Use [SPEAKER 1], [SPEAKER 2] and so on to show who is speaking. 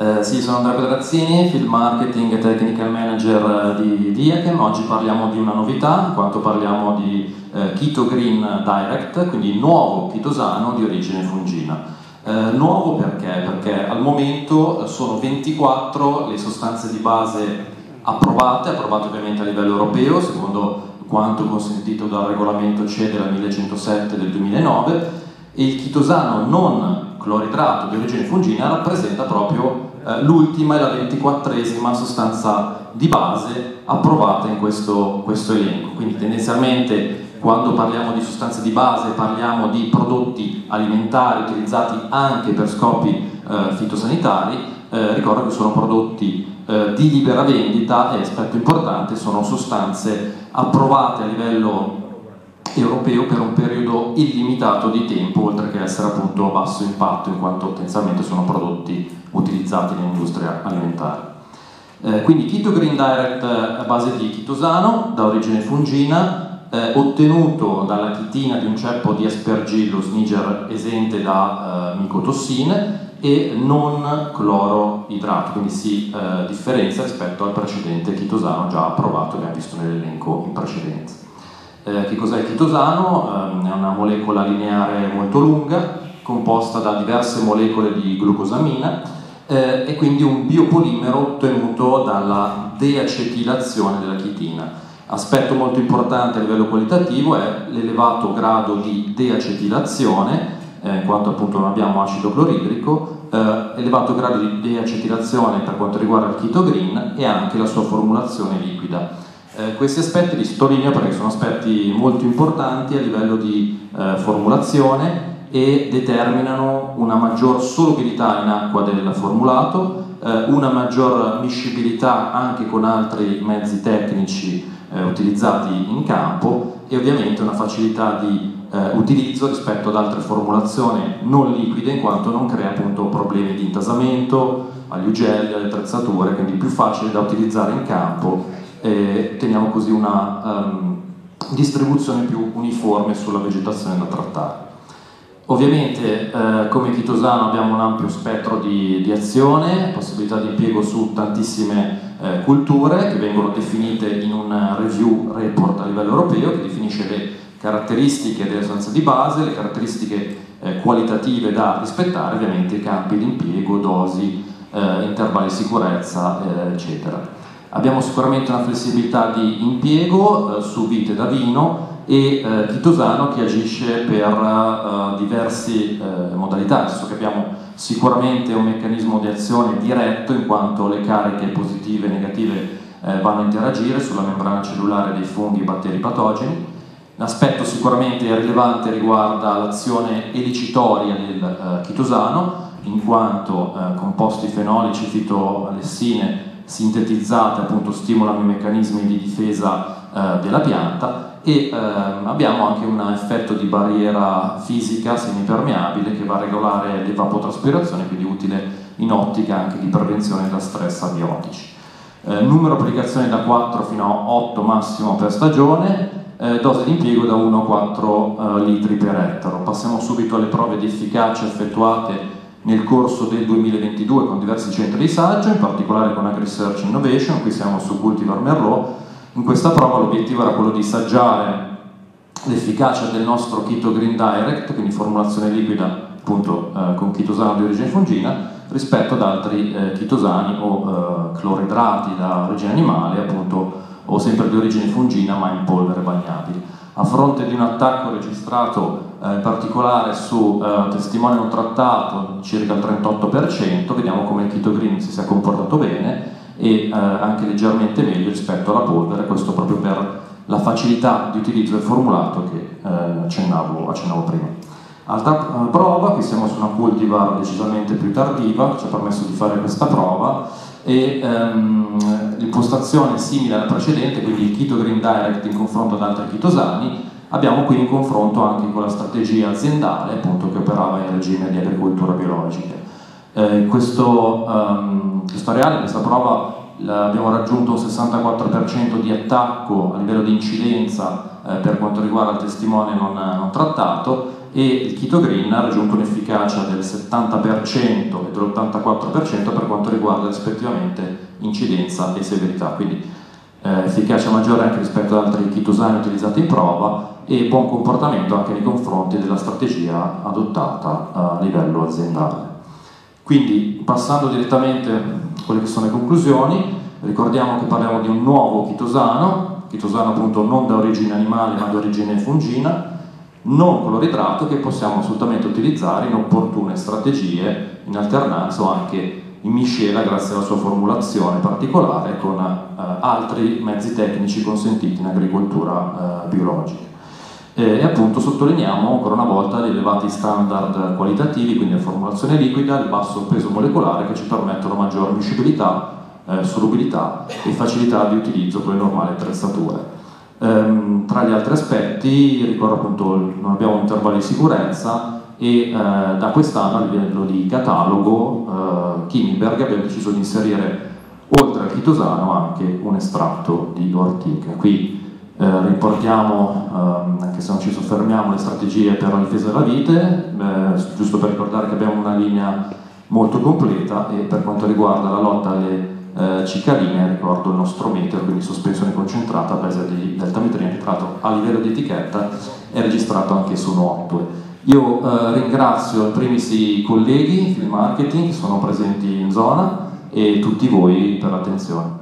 [SPEAKER 1] Eh, sì, sono Andrea Pedrazzini, Field Marketing e Technical Manager eh, di, di Echem. Oggi parliamo di una novità, in quanto parliamo di eh, Keto Green Direct, quindi nuovo chitosano di origine fungina. Eh, nuovo perché? Perché al momento sono 24 le sostanze di base approvate, approvate ovviamente a livello europeo, secondo quanto consentito dal regolamento CE della 1107 del 2009, e il chitosano non cloridrato di origine fungina rappresenta proprio eh, l'ultima e la ventiquattresima sostanza di base approvata in questo, questo elenco. Quindi tendenzialmente quando parliamo di sostanze di base parliamo di prodotti alimentari utilizzati anche per scopi eh, fitosanitari, eh, ricordo che sono prodotti eh, di libera vendita e aspetto importante sono sostanze approvate a livello europeo per un periodo illimitato di tempo, oltre che essere appunto a basso impatto, in quanto potenzialmente sono prodotti utilizzati nell'industria alimentare. Eh, quindi Keto Green Direct a base di chitosano, da origine fungina, eh, ottenuto dalla chitina di un ceppo di Aspergillus niger esente da eh, micotossine e non cloroidrato, quindi si eh, differenzia rispetto al precedente chitosano già approvato, abbiamo visto nell'elenco in precedenza. Eh, che cos'è il chitosano? Eh, è una molecola lineare molto lunga, composta da diverse molecole di glucosamina eh, e quindi un biopolimero ottenuto dalla deacetilazione della chitina. Aspetto molto importante a livello qualitativo è l'elevato grado di deacetilazione, eh, in quanto appunto non abbiamo acido cloridrico, elevato grado di deacetilazione per quanto riguarda il keto green e anche la sua formulazione liquida. Eh, questi aspetti li sottolineo perché sono aspetti molto importanti a livello di eh, formulazione e determinano una maggior solubilità in acqua del formulato, eh, una maggior miscibilità anche con altri mezzi tecnici eh, utilizzati in campo e ovviamente una facilità di eh, utilizzo rispetto ad altre formulazioni non liquide in quanto non crea appunto problemi di intasamento agli ugelli, alle attrezzature, quindi più facile da utilizzare in campo e teniamo così una um, distribuzione più uniforme sulla vegetazione da trattare. Ovviamente eh, come chitosano abbiamo un ampio spettro di, di, azione, possibilità di impiego su tantissime eh, culture che vengono definite in un review report a livello europeo che definisce le caratteristiche delle sostanze di base, le caratteristiche eh, qualitative da rispettare, ovviamente i campi di impiego, dosi, eh, intervalli di sicurezza, eh, eccetera. Abbiamo sicuramente una flessibilità di impiego eh, su vite da vino e eh, chitosano che agisce per uh, diverse uh, modalità, nel senso che abbiamo sicuramente un meccanismo di azione diretto in quanto le cariche positive e negative eh, vanno a interagire sulla membrana cellulare dei funghi e batteri patogeni. L'aspetto sicuramente rilevante riguarda l'azione elicitoria del chitosano, in quanto composti fenolici fitoalessine sintetizzate appunto stimolano i meccanismi di difesa eh, della pianta e eh, abbiamo anche un effetto di barriera fisica semipermeabile che va a regolare l'evapotraspirazione, quindi utile in ottica anche di prevenzione da stress abiotici. Eh, numero applicazioni da 4 fino a 8 massimo per stagione, eh, dose di impiego da 1 a 4 eh, litri per ettaro. Passiamo subito alle prove di efficacia effettuate nel corso del 2022 con diversi centri di saggio, in particolare con AgriSearch Innovation, qui siamo su Cultivar Merlot. In questa prova l'obiettivo era quello di saggiare l'efficacia del nostro Keto Green Direct, quindi formulazione liquida appunto eh, con chitosano di origine fungina, rispetto ad altri eh, chitosani o eh, cloridrati da origine animale, appunto, o sempre di origine fungina ma in polvere bagnabili. A fronte di un attacco registrato eh, in particolare su eh, testimone non trattato circa il 38%, vediamo come il Keto Green si sia comportato bene e eh, anche leggermente meglio rispetto alla polvere, questo proprio per la facilità di utilizzo del formulato che eh, accennavo, accennavo, prima. Altra eh, prova, qui siamo su una cultivar decisamente più tardiva, ci ha permesso di fare questa prova e ehm, l'impostazione è simile alla precedente, quindi il Keto Green Direct in confronto ad altri chitosani, Abbiamo qui un confronto anche con la strategia aziendale appunto, che operava in regime di agricoltura biologica. Eh, questo, um, questo areale, questa prova, abbiamo raggiunto un 64% di attacco a livello di incidenza eh, per quanto riguarda il testimone non, non trattato e il Keto Green ha raggiunto un'efficacia del 70% e dell'84% per quanto riguarda rispettivamente incidenza e severità, quindi eh, efficacia maggiore anche rispetto ad altri chitosani utilizzati in prova e buon comportamento anche nei confronti della strategia adottata a livello aziendale. Quindi passando direttamente a quelle che sono le conclusioni, ricordiamo che parliamo di un nuovo chitosano, chitosano appunto non da origine animale ma da origine fungina, non cloridrato che possiamo assolutamente utilizzare in opportune strategie, in alternanza o anche in miscela grazie alla sua formulazione particolare con eh, altri mezzi tecnici consentiti in agricoltura eh, biologica. E appunto sottolineiamo ancora una volta gli elevati standard qualitativi, quindi la formulazione liquida, il basso peso molecolare che ci permettono maggior miscibilità, eh, solubilità e facilità di utilizzo con le normali attrezzature. Ehm, tra gli altri aspetti, ricordo appunto, non abbiamo un intervallo di sicurezza e eh, da quest'anno a livello di catalogo eh, Kimmelberg abbiamo deciso di inserire oltre al chitosano anche un estratto di ortica. Qui eh, riportiamo, ehm, anche se non ci soffermiamo, le strategie per la difesa della vite, eh, giusto per ricordare che abbiamo una linea molto completa e per quanto riguarda la lotta alle eh, cicaline ricordo il nostro meter, quindi sospensione concentrata a base di deltametrina, che tra l'altro a livello di etichetta è registrato anche su Notue. Io eh, ringrazio in primis i colleghi film marketing che sono presenti in zona e tutti voi per l'attenzione.